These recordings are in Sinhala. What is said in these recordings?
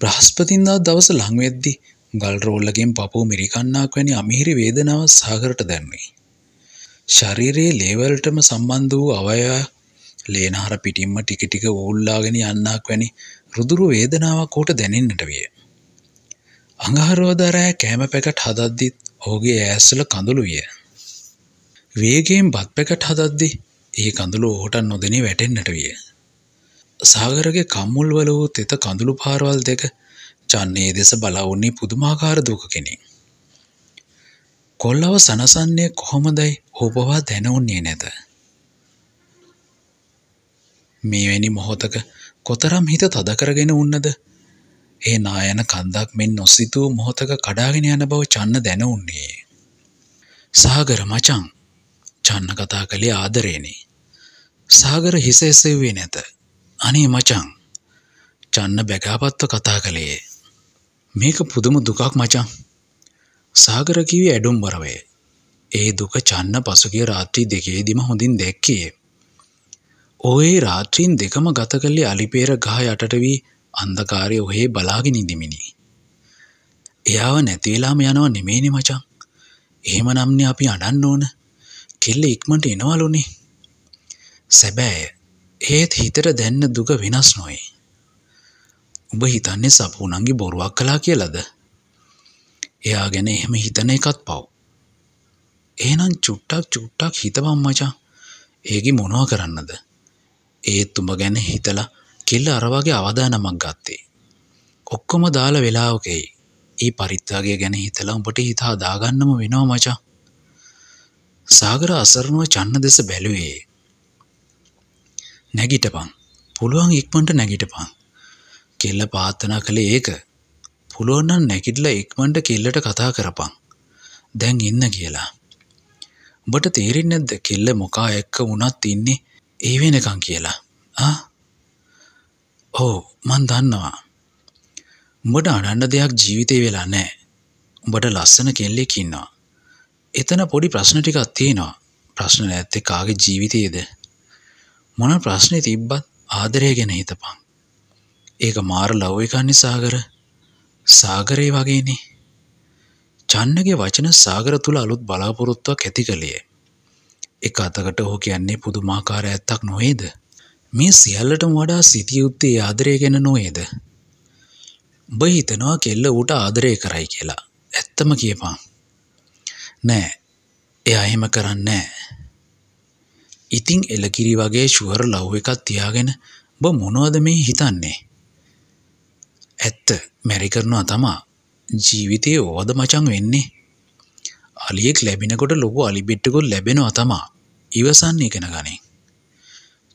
බ්‍රහස්පතින්දා දවස ලංවෙද්දි ගල් රෝල්ලගෙන් පපුූ මිරිකන්නාක් වැනි අමිහිරි වේදනාව සාගරට දැන්වේ. ශරීරයේ ලේවලටම සම්බන්ධ වූ අවය ලේනහර පිටින්ම ටිකටික ඌල්ලාගෙන යන්නක් වැනි රුදුරු වේදනාවක් ෝට දැනෙන්නට විය. අඟහරෝදරෑ කෑම පැකට් හදද්දිත් ඕගේ ඇස්සල කඳුළු විය. වේගයෙන් බත් පැකට් හදද්දි ඒ කඳුළු ඕහට නොදෙනී වැටෙන්න්නට විය. සාගරගේ කම්මුල්වල වූ තෙත කඳුළු පාරවල් දෙක චන්නේ දෙස බලවුන්නේ පුදුමාකාර දුක කෙනෙක්. කොල්ලව සනසන්නේ කොහොමදයි ඔබවා දැනවුන්නේ නැත. මේවැනි මොහොතක කොතරම් හිත තදකරගෙන උන්නද ඒ නායන කන්දක් මෙන් නොසිතූ මොහොතක කඩාගෙන යන බව චන්න දැනවුන්නේ. සාගර මචං චන්න කතා කළේ ආදරේනේ. සාගර හිස එසෙව්වේ නැත. අනේ මචං චන්න බැගාපත්ව කතා කළේ. මේක පුදුම දුකක් මචං. සාගර කිවි ඇඩුම් බරවේ. ඒ දුක චන්න පසුගිය රාත්‍රී දෙකේදිම හොඳින් දැක්කේ. ඔයේ රාත්‍රීන් දෙකම ගත කල්ලේ අලිපේර ගහ යටට වී අන්දකාරය ඔහේ බලාගෙන ඉදිමිනි. එයාව නැතිවෙලාම යනවා නෙමේනි මචං. එහෙම නම්නේ අපි අඩන්න ඕන කෙල්ල ඉක්මට එනවලුනේ. සැබෑය ඒත් හිතට දැන්න දුක වෙනස් නොයි. උඹ හිතන්නේ සපුනන්ගේ බොරුවක් කලා කියලද. එයා ගැන එහෙම හිතන එකත් පව්. ඒනම් චුට්ටක් චුට්ටක් හිතවම් මචා ඒකි මොනව කරන්නද. ඒත් උඹ ගැන හිතලා කෙල්ල අරවාගේ අවදානමක් ගත්තේ. ඔක්කොම දාල වෙලාවකෙයි ඒ පරිත්තාගේ ගැන හිතලා උඹට හිතා දාගන්නම වෙනවා මචා. සාගර අසරණුව චන්න දෙස බැලුවේ. නැගිටපං පුළුවන් ඉක්මට නැගිටපං කෙල්ල පාත්තනා කළේ ඒක. පුළුවන්නන් නැකිටල ඉක්මන්ට කෙල්ලට කතා කරපං දැන් ඉන්න කියලා. උඹට තේරෙන් නැද්ද? කෙල්ල මොකා එක්ක වුණත් ඉන්නේ ඒ වෙනකං කියලා. ඕ මන් දන්නවා. උඹට අඩන්න දෙයක් ජීවිතය වෙලා නෑ උඹට ලස්සන කෙල්ලෙක් ඉන්නවා. එතන පොඩි ප්‍රශ්න ටිකක් තියෙනවා. ප්‍රශ්න නැත්තේ කාගේ ජීවිතයේද මොන ප්‍රශ්නය තිබ්බත් ආදරය ගැන හිතපං ඒක මාර ලව් එකන්නේ සාගර සාගරය වගේනේ. චන්නගේ වචන සාගර තුළ අලුත් බලාපොරොත්තුවක් ඇති කළේ. එක අතකට හෝ කියන්නේ පුදුමාකාර ඇත්තක් නොවේද? මේ සියල්ලටම වඩා සිතියුත්තේ ආදරය ගැන නොවේද? උඹ හිතනවා කෙල්ල ඌට ආදරය කරයි කියලා. ඇත්තම කියපා නෑ. එය අහෙම කරන්නේ ඉතිං එලකිරි වගේ ශුවර ලව් එකක් තියාගෙන බ මොනවද මේ හිතන්නේ? ඇත්ත මැරි කරනවා තමා. ජීවිතයේ ඕවද මචං වෙන්නේ? අලියෙක් ලැබෙනකොට ලොකු අලිබෙට්ටකොල් ලැබෙනවා තමා. ඉවසන්නේ කෙන ගනේ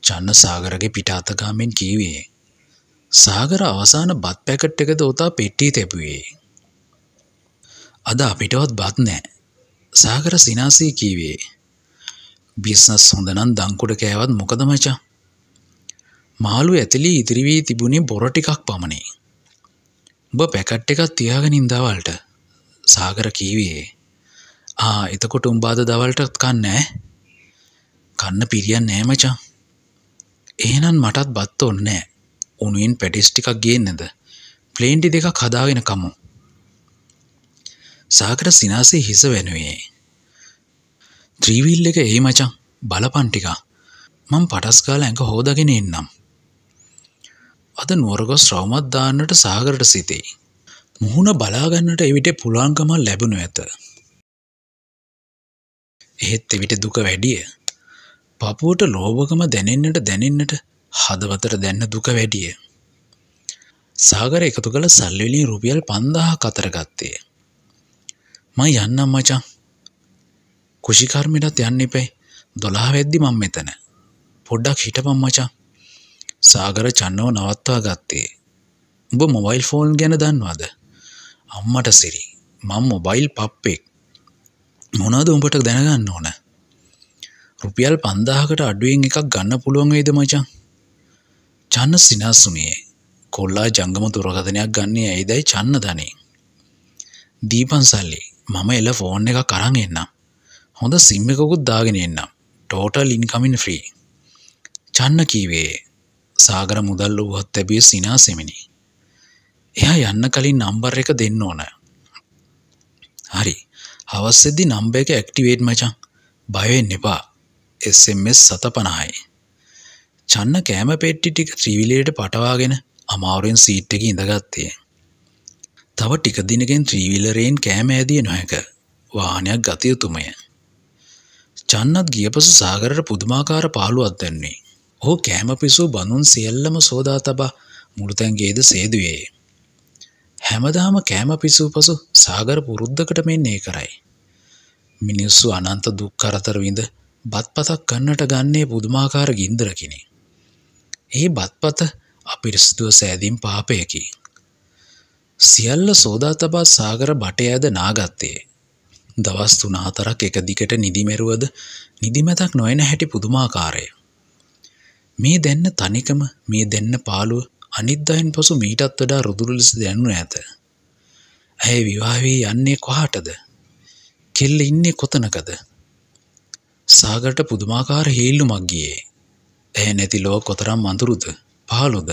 චන්න සාගරගේ පිටාතගාමෙන් කීවේ සාගර අවසාන බත් පැකට් එක දෝතා පෙට්ටී තැපුවේ අද අපිටවත් බත් නෑ. සාගර සිනාසී කීවේ බිස්නස් හොඳනන් දංකුඩ කෑවත් මොකද මචා? මාළු ඇතිලි ඉතිරිවී තිබුණේ බොර ටිකක් පමණේ උඹ පැකට් එකක් තියාගෙන ඉන්දවල්ට සාගර කීවේ. ආ එතකොට උම්බාද දවල්ටත් කන්නෑ කන්න පිරියන් නෑමචා එහෙනන් මටත් බත්ත ඔන්නෑ උනුවෙන් පැටිස් ටිකක් ගේන්නද? ප්ලේන්ටි දෙකක් හදාගෙන කමු. සාකර සිනාසේ හිස වෙනුවේ. ත්‍රීවිල් එක ඒ මචං බලපන්ටිකා මං පටස්කාල ඇඟ හෝදගෙන එන්නම් අද නුවරගොස් රවමත් දාන්නට සාගරට සිතෙයි. මුහුණ බලාගන්නට එවිට පුළාංකමල් ලැබුණු ඇත. එහෙත් එවිට දුක වැඩිය. පපුුවට ලෝභකම දැනෙන්නට දැනෙන්නට හදවතර දැන්න දුක වැඩිය. සාගර එකතු කළ සල්ලිලින් රුපියල් පන්දාහ කතරගත්තේ. ම යන්නම් මචං කුෂිකර්මිටත් යන්න එපැයි. දොලා වැද්දි මං මෙතන. පොඩ්ඩක් හිටපම් මචා. සාගර චන්නව නවත්වා ගත්තේ. උඹ මොබයිල් ෆෝන් ගැන දන්නවාද? අම්මට සිරි මං මොබයිල් පප්පෙක්. මොනද උඹට දැනගන්න ඕන? රුපියල් පන්දාහකට අඩුවෙන් එකක් ගන්න පුළුවන් වේද මචං? චන්න සිනස්සුනේ කොල්ලා ජංගම තුරකථනයක් ගන්නේ ඇයිදයි චන්න ධනේ දීපන් සල්ලි මම එල ෆෝන් එක කරන්න එන්නම්. හොඳ සිම්ම එකකුත් දාගෙන එන්නම් ටෝටල් ඉන්කමින් ෆ්‍රී චන්න කීවේ සාගර මුදල් වුවත් තැබිය සිනා සෙමිනි. එයා යන්න කලින් නම්බර් එක දෙන්න ඕන. හරි. හවස්සෙදි නම්බ එක ඇක්ටිවේට් මචං. බය වෙන්න එපා. SMS 750යි. චන්න කෑම පෙට්ටි ටික ත්‍රිවිලයට පටවාගෙන අමාරුවෙන් සීට් එක ඉඳගත්තේ. තව ටික දිනකින් ත්‍රීවිලරයෙන් කෑම ඇදිය නොහැක. වාහනයක් ගත යුතුමය. චන්නත් ගියපසු සාගරට පුදුමාකාර පාළුවක් දැන්නේ. ඔහු කෑම පිසූ බඳුන් සියල්ලම සෝදා තබා මුළුතැන්ගේද සේදුවේ. හැමදාම කෑම පිසූ පසු සාගර පුරුද්ධකට මෙන්නේ කරයි. මිනිස්සු අනන්ත දුක් කරතර විඳ බත්පතක් කන්නට ගන්නේ පුදුමාකාර ගින්දරකිනි. ඒ බත්පත අපිරිසිදුව සෑදීම් පාපයකි. සියල්ල සෝදා තබා සාගර බටය ඇද නාගත්තේ. දවස් තුනාතරක් එක දිකට නිදිමැරුවද නිදිමැතක් නොයන හැටි පුදුමාකාරය. මේ දෙන්න තනිකම මේ දෙන්න පාළුව අනිද්දායන් පසු මීටත් වඩා රුදුරු ලෙස දැන්නු ඇත. ඇය විවාහවී යන්නේ කොහටද. කෙල්ල ඉන්නේ කොතනකද. සාගට පුදුමාකාර හේල්ලු මක්ගියේ. ඇය නැති ලෝ කොතරම් මඳුරුද පාලුද.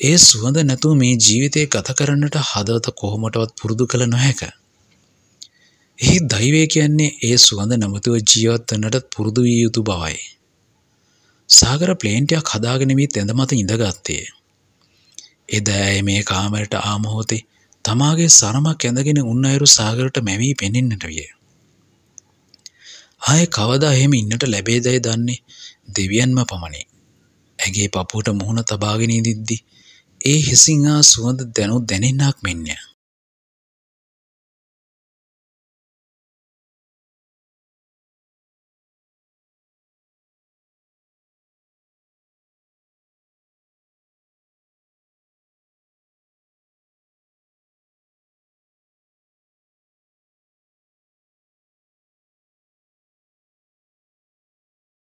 ඒ සුවඳ නැතුව මේ ජීවිතය ගත කරන්නට හදවත කොහොමටවත් පුරුදු කළ නොහැක. එහි දෛවය කියන්නේ ඒ සුවඳ නමුතුව ජීවත්වන්නටත් පුරුදු විය යුතු බවයි. සාගර ප්ලේන්ටයක් හදාගෙනවී තැඳ මත ඉඳගත්තේ. එදෑ මේ කාමරට ආමහෝතේ තමාගේ සරමක් ඇඳගෙන උන්න අයුරු සාගරට මැවී පෙනෙන්නට විය. ආය කවදා එහෙම ඉන්නට ලැබේදැයි දන්නේ දෙවියන්ම පමණි. ඇගේ පපුට මුහුණ තබාගෙන ඉදිද්දි ඒ හිසිංහා සුවඳ දැනුත් දැනෙන්නක් මෙන්ය.